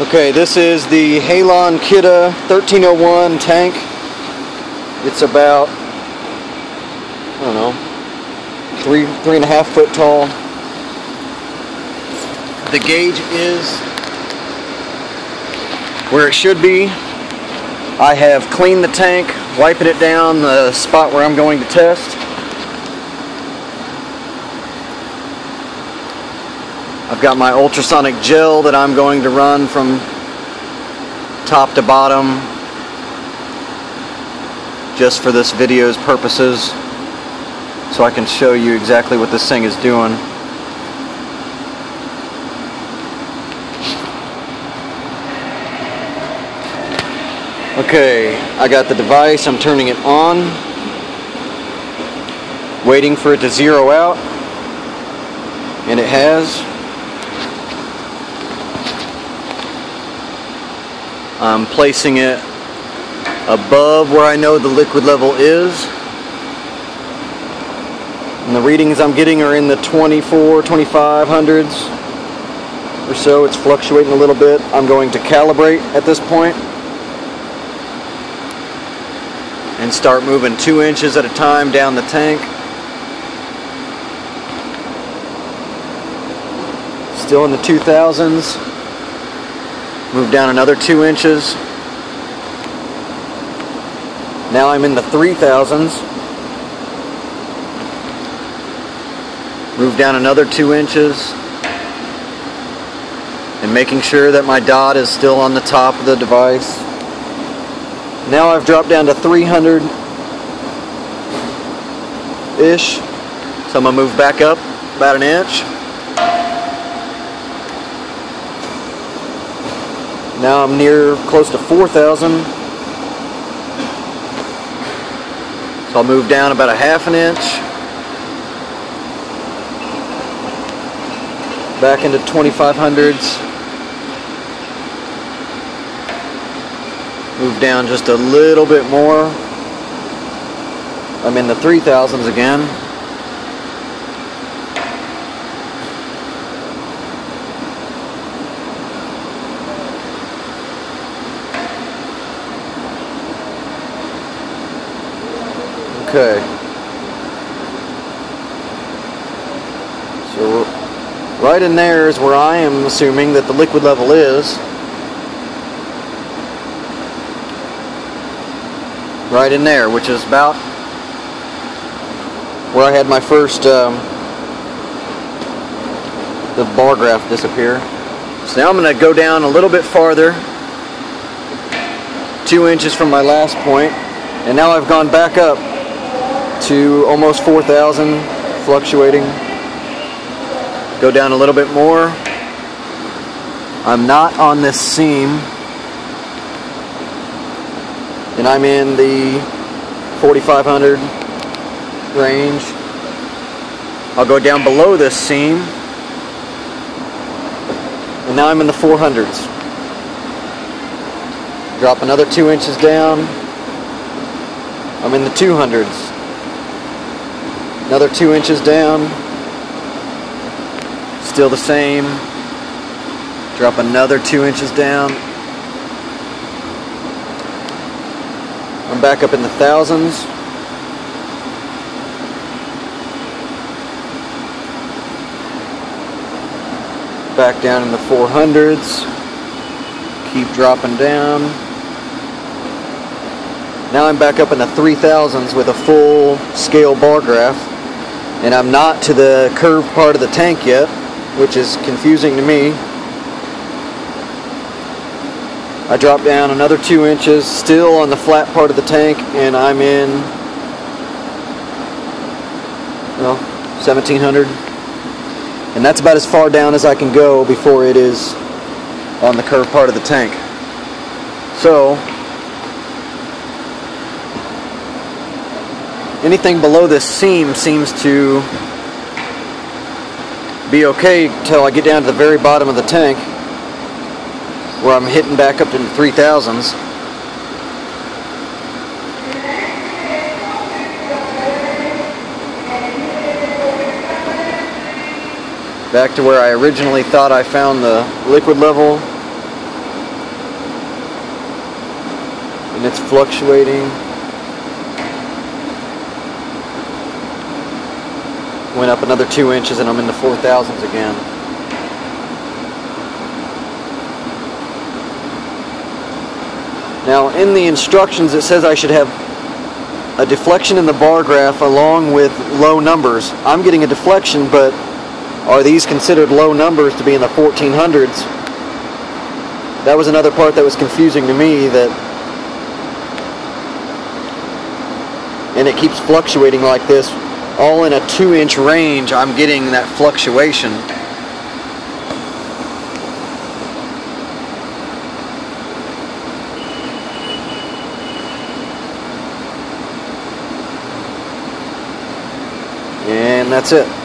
Okay, this is the Halon Kidde 1301 tank. It's about, I don't know, three, three and a half foot tall. The gauge is where it should be. I have cleaned the tank, wiping it down the spot where I'm going to test. I've got my ultrasonic gel that I'm going to run from top to bottom just for this video's purposes so I can show you exactly what this thing is doing. Okay, I got the device, I'm turning it on, waiting for it to zero out, and it has. I'm placing it above where I know the liquid level is. And the readings I'm getting are in the 24, 2500s or so. It's fluctuating a little bit. I'm going to calibrate at this point and start moving two inches at a time down the tank. Still in the 2000s. Move down another two inches. Now I'm in the 3000s. Move down another two inches. And making sure that my dot is still on the top of the device. Now I've dropped down to 300 ish. So I'm going to move back up about an inch. Now I'm near close to 4,000. So I'll move down about a half an inch. Back into 2500s. Move down just a little bit more. I'm in the 3000s again. Okay. So right in there is where I am assuming that the liquid level is. Right in there, which is about where I had my first um, the bar graph disappear. So now I'm going to go down a little bit farther, two inches from my last point, and now I've gone back up to almost 4,000 fluctuating. Go down a little bit more. I'm not on this seam. And I'm in the 4,500 range. I'll go down below this seam. And now I'm in the 400s. Drop another two inches down. I'm in the 200s. Another two inches down. Still the same. Drop another two inches down. I'm back up in the thousands. Back down in the 400s. Keep dropping down. Now I'm back up in the 3000s with a full scale bar graph and I'm not to the curved part of the tank yet, which is confusing to me. I drop down another two inches, still on the flat part of the tank, and I'm in, well, 1700. And that's about as far down as I can go before it is on the curved part of the tank. So, anything below this seam seems to be okay until I get down to the very bottom of the tank where I'm hitting back up to 3000s. Back to where I originally thought I found the liquid level and it's fluctuating Went up another two inches and I'm in the 4,000s again. Now in the instructions it says I should have a deflection in the bar graph along with low numbers. I'm getting a deflection but are these considered low numbers to be in the 1400s? That was another part that was confusing to me that and it keeps fluctuating like this all in a two inch range I'm getting that fluctuation. And that's it